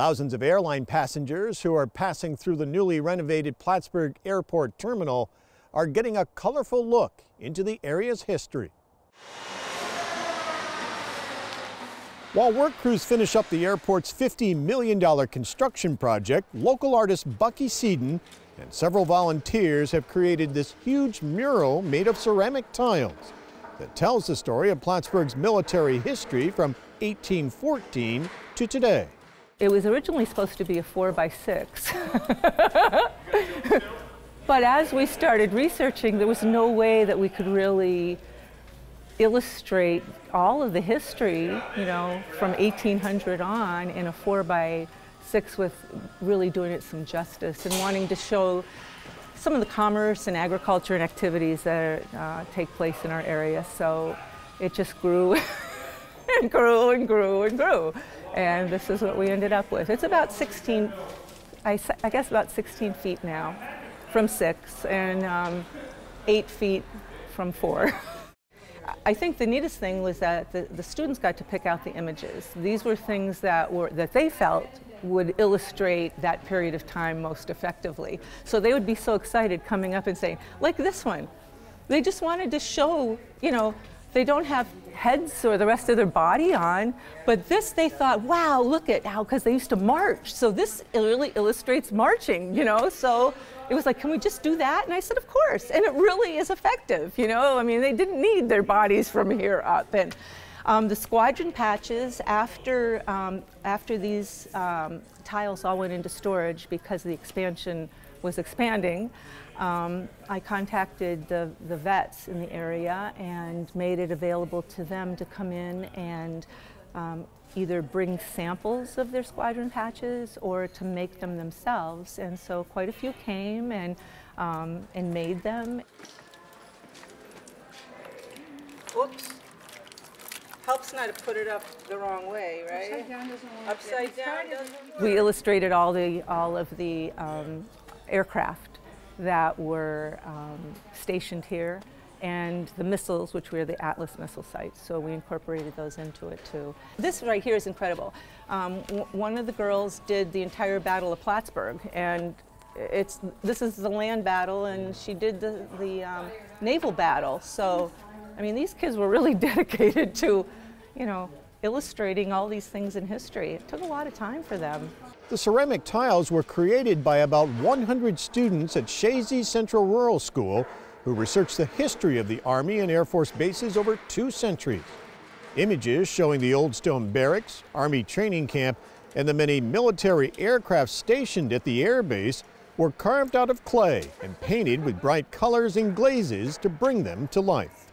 Thousands of airline passengers who are passing through the newly renovated Plattsburgh Airport Terminal are getting a colorful look into the area's history. While work crews finish up the airport's $50 million construction project, local artist Bucky Seiden and several volunteers have created this huge mural made of ceramic tiles that tells the story of Plattsburgh's military history from 1814 to today. It was originally supposed to be a four by six. but as we started researching, there was no way that we could really illustrate all of the history, you know, from 1800 on in a four by six with really doing it some justice and wanting to show some of the commerce and agriculture and activities that uh, take place in our area. So it just grew and grew and grew and grew. And this is what we ended up with. It's about 16, I, I guess about 16 feet now from six and um, eight feet from four. I think the neatest thing was that the, the, students got to pick out the images. These were things that were that they felt would illustrate that period of time most effectively. So they would be so excited coming up and saying, like this one. They just wanted to show, you know, they don't have heads or the rest of their body on, but this they thought, wow, look at how, because they used to march. So this really illustrates marching, you know? So it was like, can we just do that? And I said, of course. And it really is effective, you know? I mean, they didn't need their bodies from here up. And um, the squadron patches, after, um, after these um, tiles all went into storage because the expansion was expanding, um, I contacted the, the vets in the area and made it available to them to come in and um, either bring samples of their squadron patches or to make them themselves. And so quite a few came and, um, and made them. Oops. Helps not to put it up the wrong way, right? Upside down doesn't work. Upside down doesn't work. We illustrated all the all of the um, aircraft that were um, stationed here and the missiles, which were the Atlas missile sites. So we incorporated those into it too. This right here is incredible. Um, one of the girls did the entire Battle of Plattsburgh, and it's this is the land battle, and she did the, the um, naval battle. So, I mean, these kids were really dedicated to, you know, illustrating all these things in history. It took a lot of time for them. The ceramic tiles were created by about 100 students at Chazy Central Rural School who researched the history of the Army and Air Force bases over two centuries. Images showing the old stone barracks, Army training camp, and the many military aircraft stationed at the air base were carved out of clay and painted with bright colors and glazes to bring them to life.